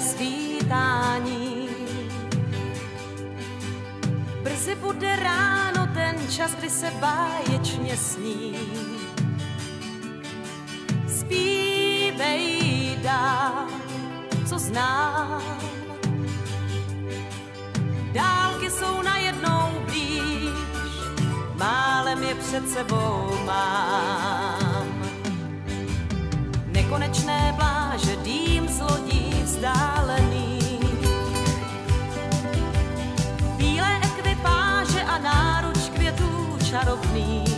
svítání. Brzy bude ráno ten čas, kdy se báječně sní. Zpívej dál, co znám. Dálky jsou najednou blíž, málem je před sebou mám. Nekonečné plány vzdálených. Bílé ekvipáže a náruč květů čarovných.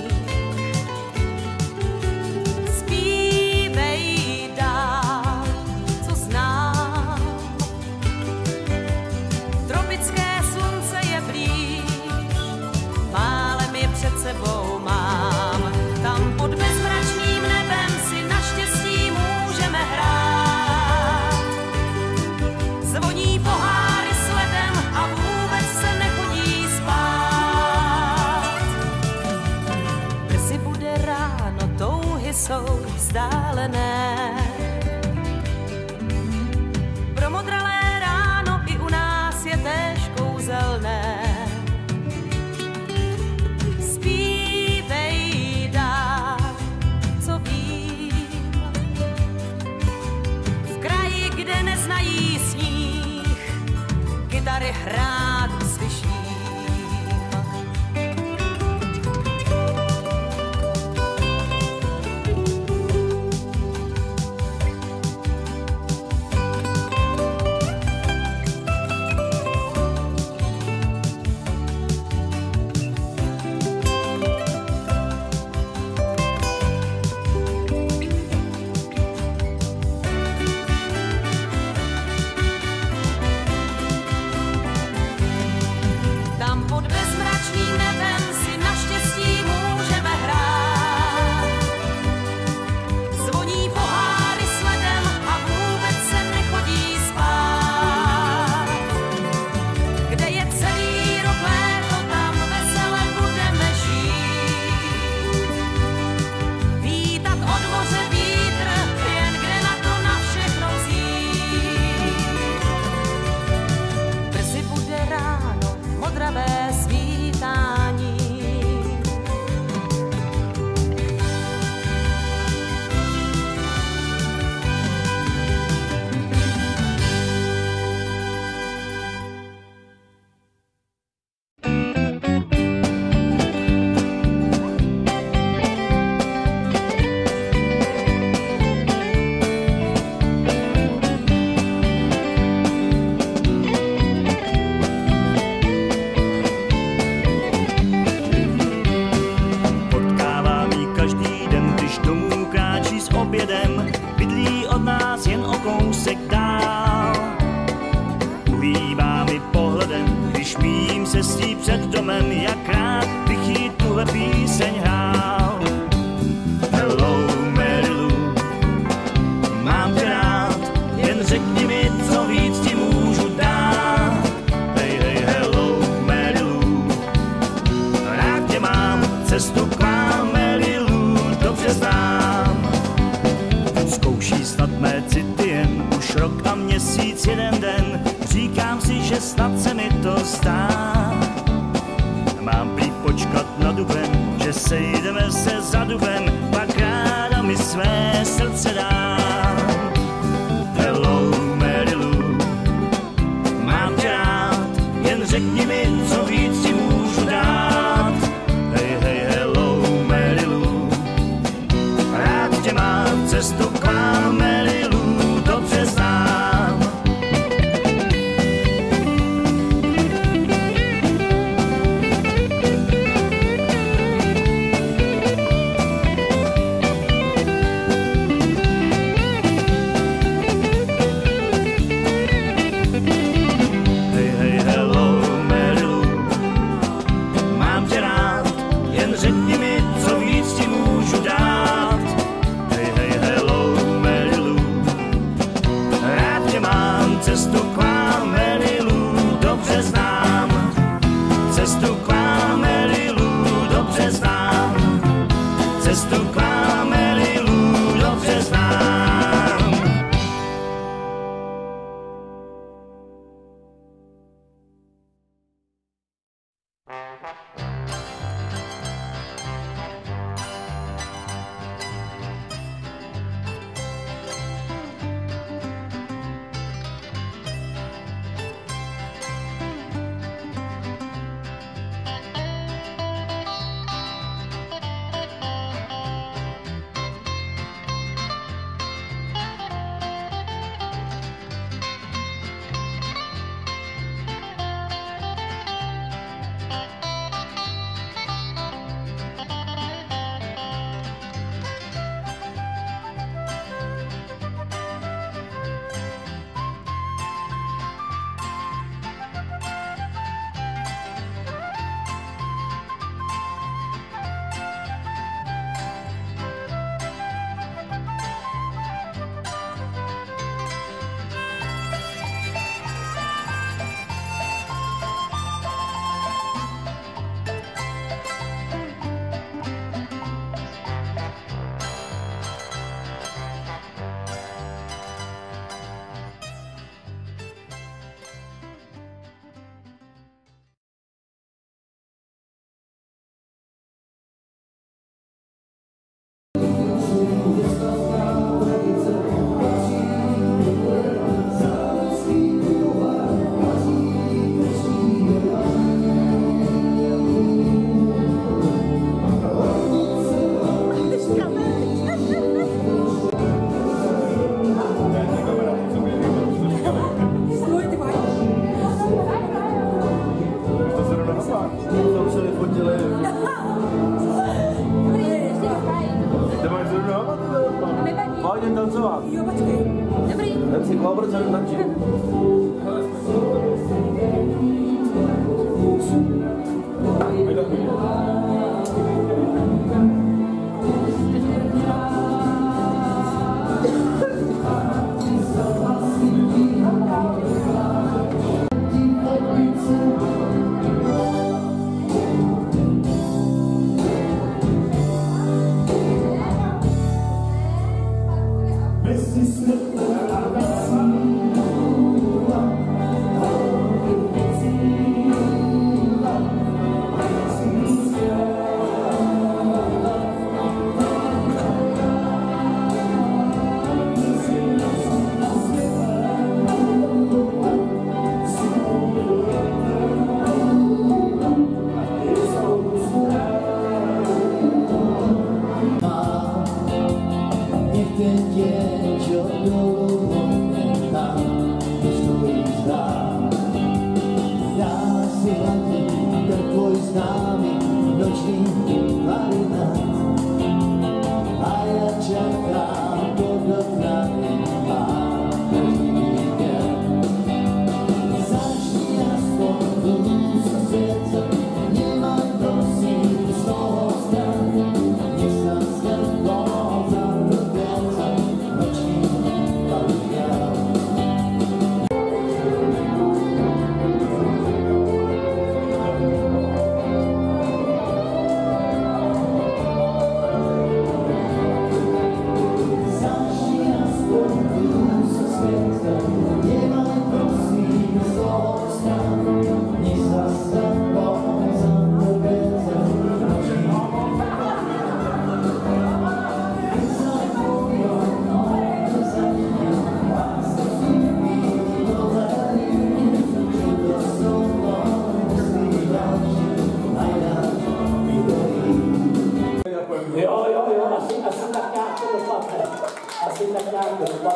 kytary hrát. Cestu k mámelilu dobře znám. Zkouší snad mé city jen už rok a měsíc jeden den. Říkám si, že snad se mi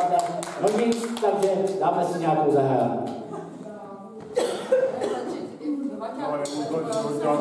párkrát rodin, no takže dáme si nějakou zahradu. No,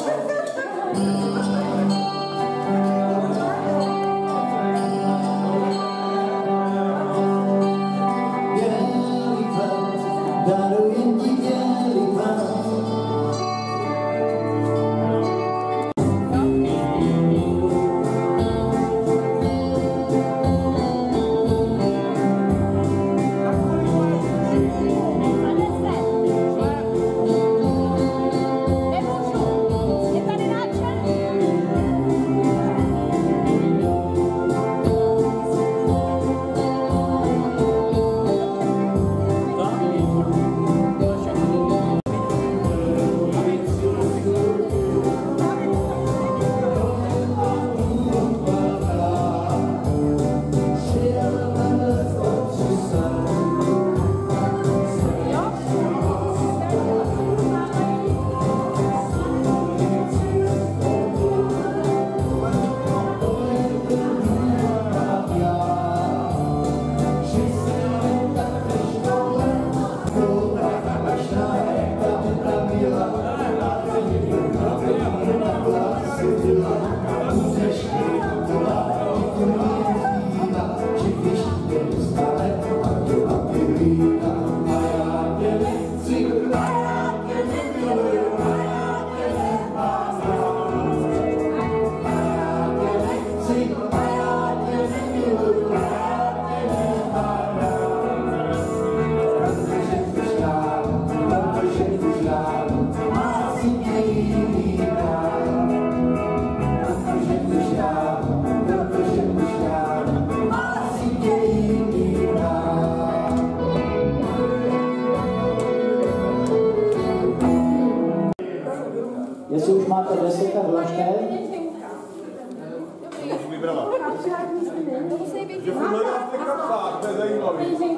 Jestli už máte 10, tak vlastně.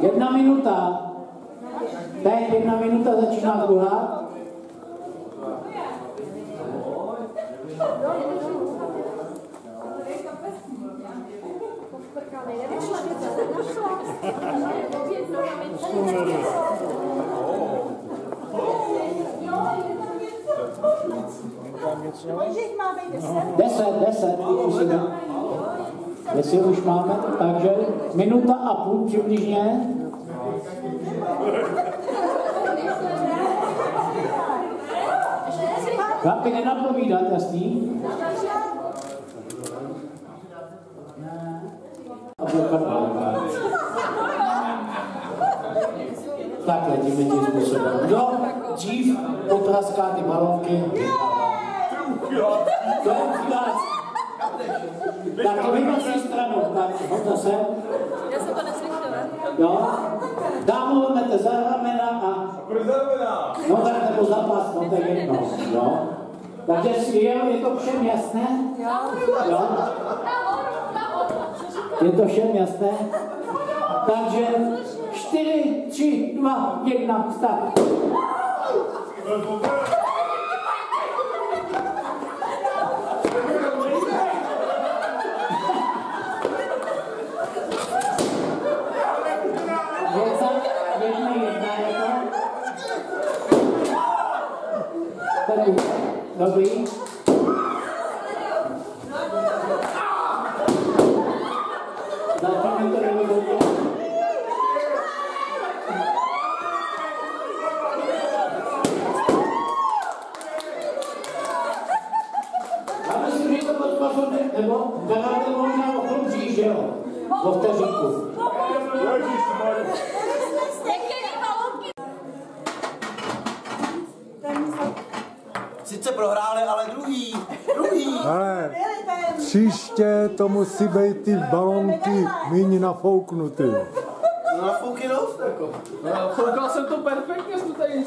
Jedna minuta. Teď jedna minuta začíná druhá. Thank. Kolik máme? Deset? Deset, deset. Jestli už máme, takže minuta a půl přibližně. Chlapi, nenapovídat, jasný? Tak letíme tím způsobem dřív potraská ty balonky? To je. Tak to vynosí stranu, tak hoďte se. Já jsem to neslyšela. Jo? Dámu vezmete za ramena a... Proč znamená? No tak nebo za pas, no to je jedno. Jo? Takže je, je to všem jasné? Jo? Je to všem jasné? Takže 4, 3, 2, 1, start. Jedna, jedna, jedna je to. Tady. Dobrý. Zatím mi to nevyhodilo. Já myslím, že to podpořil, nebo dáte možná o chlup dřív, že O vteřinku. Sice prohráli, ale druhý. Druhý. Ale příště to musí být ty balonky míň nafouknutý. No na fouky dost, jako. Koukal jsem to perfektně, jsem tady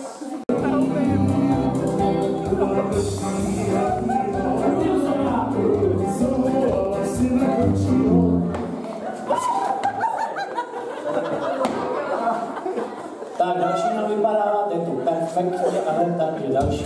tu perfektně, ale takže další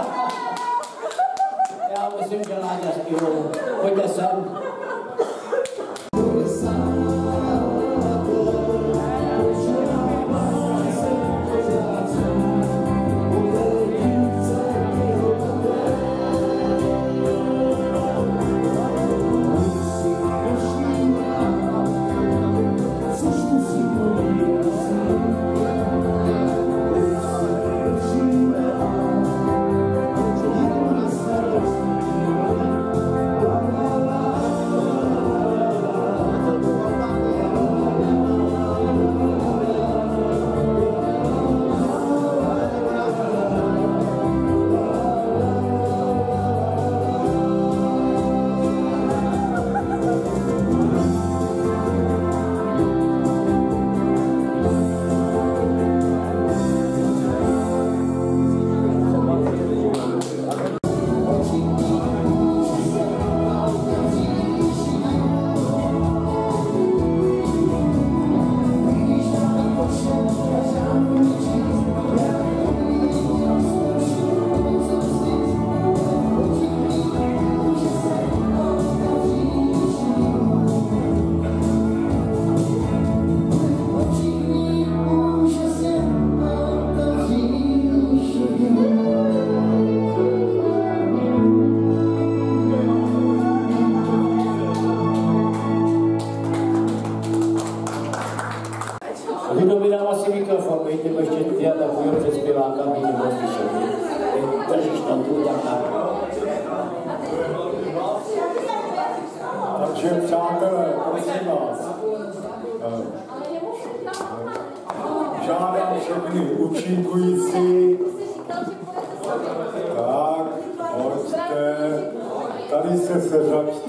xin cho lại là kiểu với cả sân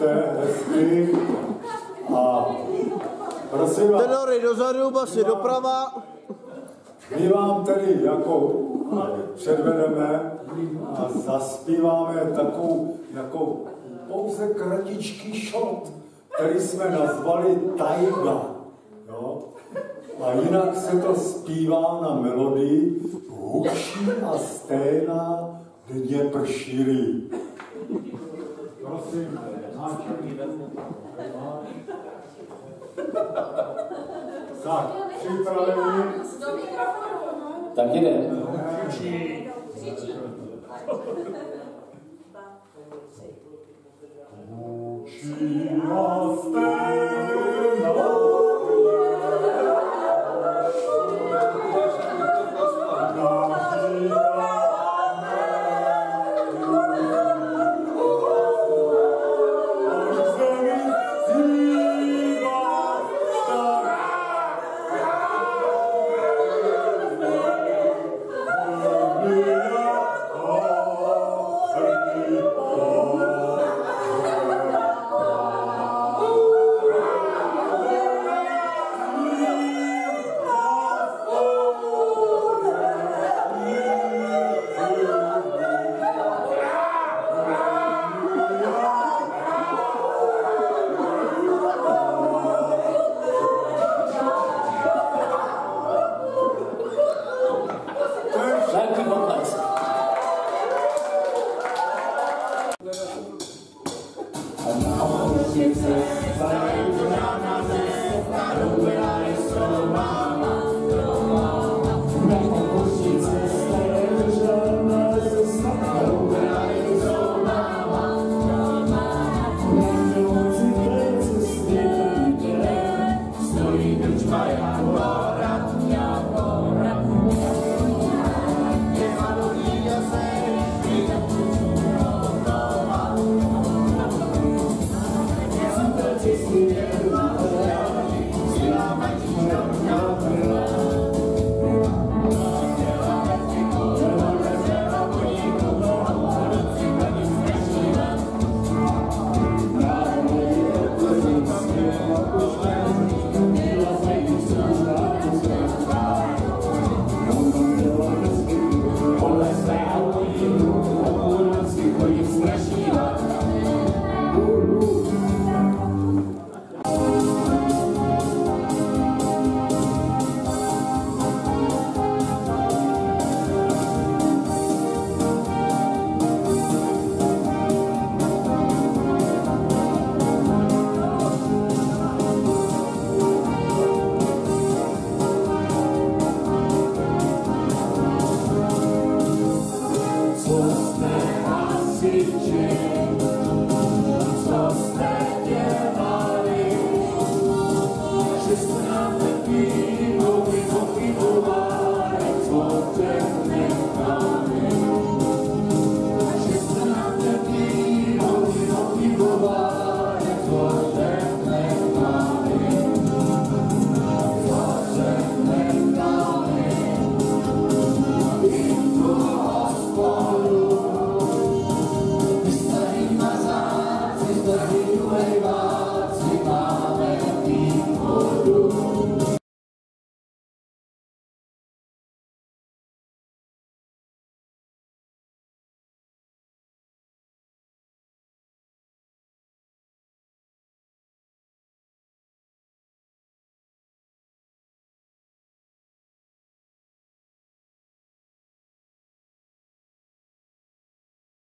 seřaďte hezky a prosím vás, Tenory dozadu, basy doprava. my vám tedy jako předvedeme a zaspíváme takovou, jako pouze kratičký šot, který jsme nazvali Taiga. Jo? A jinak se to zpívá na melodii Hukší a sténa dně pršílí. Prosím, náčelní Tak, připravení. Tak jde. Hukší a sténa